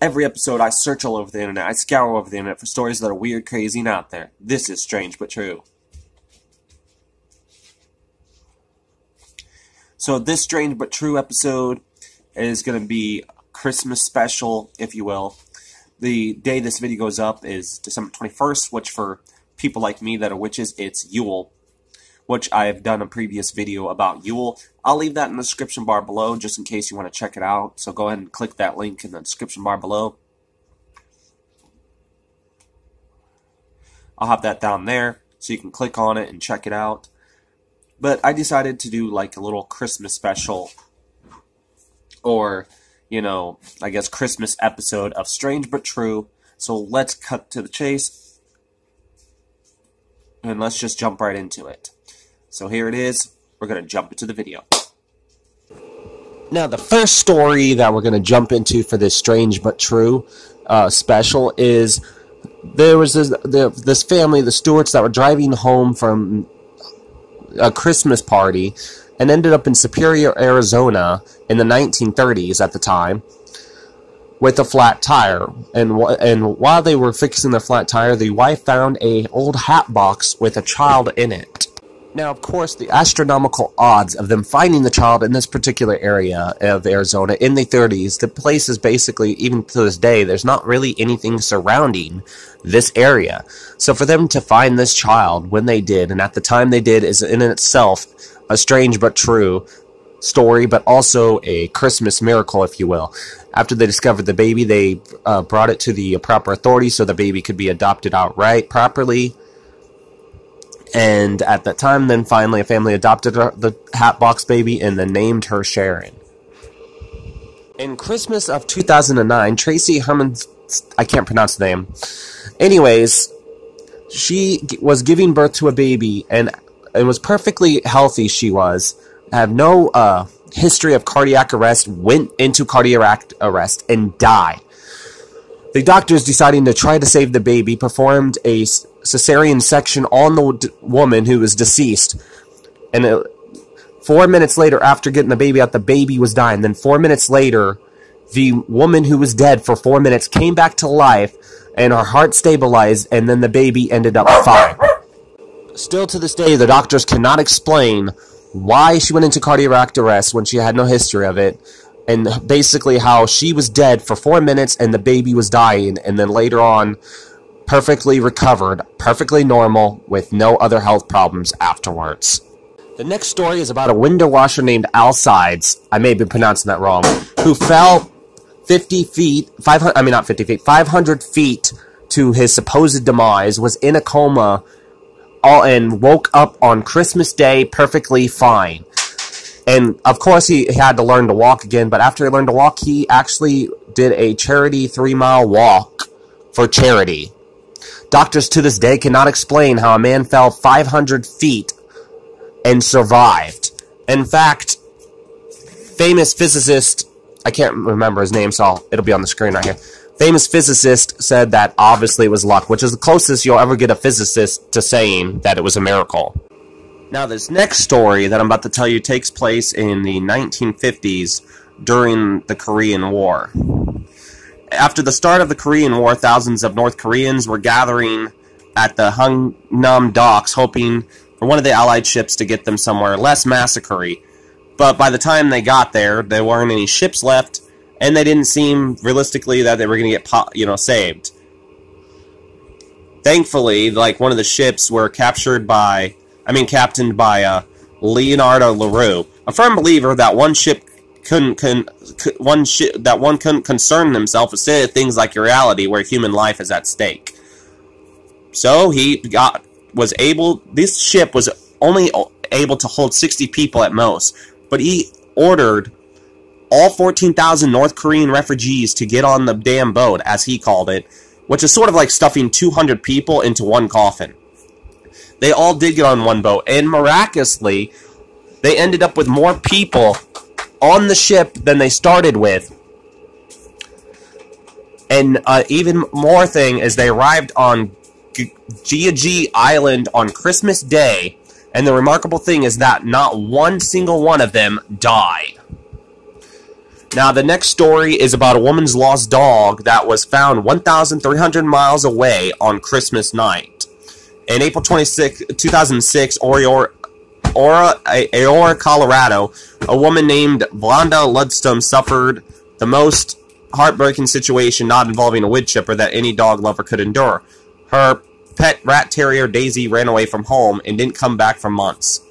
Every episode, I search all over the internet. I scour over the internet for stories that are weird, crazy, and out there. This is strange but true. So, this strange but true episode is going to be Christmas special, if you will. The day this video goes up is December 21st, which for people like me that are witches, it's Yule which I have done a previous video about Yule. I'll leave that in the description bar below just in case you want to check it out. So go ahead and click that link in the description bar below. I'll have that down there so you can click on it and check it out. But I decided to do like a little Christmas special or, you know, I guess Christmas episode of Strange But True. So let's cut to the chase and let's just jump right into it. So here it is. We're going to jump into the video. Now, the first story that we're going to jump into for this strange but true uh, special is there was this, the, this family, the Stewarts, that were driving home from a Christmas party and ended up in Superior, Arizona in the 1930s at the time with a flat tire. And and while they were fixing the flat tire, the wife found a old hat box with a child in it. Now, of course, the astronomical odds of them finding the child in this particular area of Arizona in the 30s, the place is basically, even to this day, there's not really anything surrounding this area. So for them to find this child when they did, and at the time they did, is in itself a strange but true story, but also a Christmas miracle, if you will. After they discovered the baby, they uh, brought it to the proper authorities so the baby could be adopted outright properly and at that time, then finally, a family adopted her, the Hatbox baby and then named her Sharon. In Christmas of 2009, Tracy Herman, I can't pronounce the name. Anyways, she was giving birth to a baby and it was perfectly healthy. She was have no uh, history of cardiac arrest. Went into cardiac arrest and died. The doctors, deciding to try to save the baby, performed a cesarean section on the woman who was deceased. And it, four minutes later, after getting the baby out, the baby was dying. Then four minutes later, the woman who was dead for four minutes came back to life, and her heart stabilized, and then the baby ended up fine. Still to this day, the doctors cannot explain why she went into cardiac arrest when she had no history of it, and basically how she was dead for four minutes and the baby was dying, and then later on, perfectly recovered, perfectly normal, with no other health problems afterwards. The next story is about a window washer named Alcides, I may be pronouncing that wrong, who fell 50 feet, 500, I mean not 50 feet, 500 feet to his supposed demise, was in a coma, all, and woke up on Christmas Day perfectly fine. And of course, he, he had to learn to walk again. But after he learned to walk, he actually did a charity three mile walk for charity. Doctors to this day cannot explain how a man fell 500 feet and survived. In fact, famous physicist, I can't remember his name, so it'll be on the screen right here. Famous physicist said that obviously it was luck, which is the closest you'll ever get a physicist to saying that it was a miracle. Now, this next story that I'm about to tell you takes place in the 1950s during the Korean War. After the start of the Korean War, thousands of North Koreans were gathering at the Hungnam docks, hoping for one of the Allied ships to get them somewhere less massacrey. But by the time they got there, there weren't any ships left, and they didn't seem realistically that they were going to get, you know, saved. Thankfully, like one of the ships were captured by I mean, captained by uh, Leonardo LaRue, a firm believer that one ship couldn't one ship that one couldn't concern himself with things like reality where human life is at stake. So he got was able. This ship was only able to hold 60 people at most, but he ordered all 14,000 North Korean refugees to get on the damn boat, as he called it, which is sort of like stuffing 200 people into one coffin. They all did get on one boat, and miraculously, they ended up with more people on the ship than they started with. And uh, even more thing is they arrived on Jeonju Island on Christmas Day, and the remarkable thing is that not one single one of them died. Now, the next story is about a woman's lost dog that was found 1,300 miles away on Christmas night. In April 26, 2006, Aurora, Colorado, a woman named Vonda Ludstrom suffered the most heartbreaking situation not involving a wood chipper that any dog lover could endure. Her pet rat terrier Daisy ran away from home and didn't come back for months.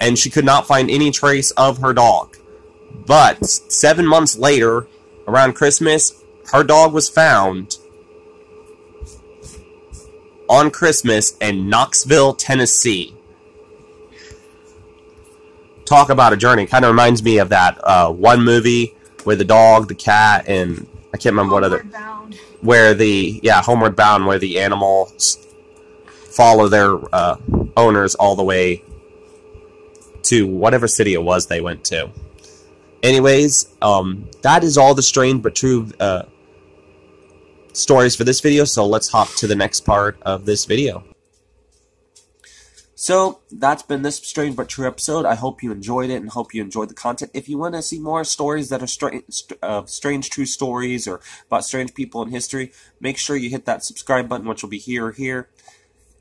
And she could not find any trace of her dog. But seven months later, around Christmas, her dog was found on Christmas in Knoxville, Tennessee. Talk about a journey. Kind of reminds me of that uh, one movie where the dog, the cat, and I can't remember Homeward what other. Bound. Where the yeah, Homeward Bound, where the animals follow their uh, owners all the way to whatever city it was they went to. Anyways, um, that is all the strange but true uh, stories for this video, so let's hop to the next part of this video. So, that's been this strange but true episode. I hope you enjoyed it and hope you enjoyed the content. If you want to see more stories that are strange, uh, strange true stories or about strange people in history, make sure you hit that subscribe button, which will be here or here,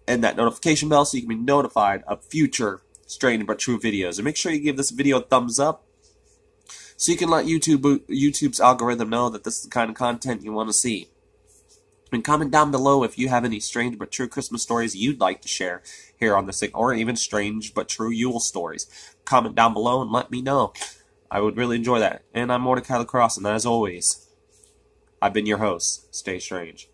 and that notification bell so you can be notified of future strange but true videos. And make sure you give this video a thumbs up so you can let YouTube YouTube's algorithm know that this is the kind of content you want to see. And comment down below if you have any strange but true Christmas stories you'd like to share here on the thing, or even strange but true Yule stories. Comment down below and let me know. I would really enjoy that. And I'm Mortika Lacrosse, and as always, I've been your host. Stay strange.